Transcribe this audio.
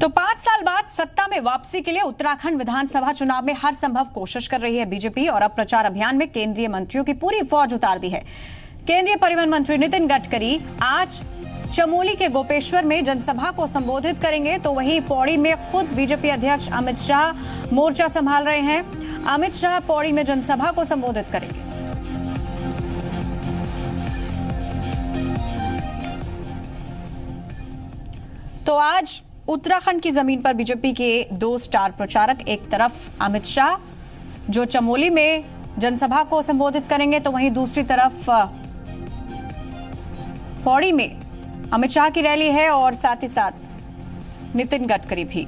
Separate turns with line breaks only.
तो पाँच साल बाद सत्ता में वापसी के लिए उत्तराखंड विधानसभा चुनाव में हर संभव कोशिश कर रही है बीजेपी और अब प्रचार अभियान में केंद्रीय मंत्रियों की पूरी फौज उतार दी है। केंद्रीय परिवहन मंत्री नितिन गडकरी आज चमोली के गोपेश्वर में जनसभा को संबोधित करेंगे तो वहीं पौड़ी में खुद बीजेपी अध्यक्ष अमित शाह मोर्चा संभाल रहे हैं। अमित शाह पौड़ी में जनसभा को संबोधित करेंगे। तो आज उत्तराखंड की ज़मीन पर बीजेपी के दो स्टार प्रचारक, एक तरफ़ अमित शाह, जो चमोली में जनसभा को संबोधित करेंगे तो वहीं दूसरी तरफ़ पौड़ी में अमित शाह की रैली है और साथ ही साथ नितिन गडकरी भी।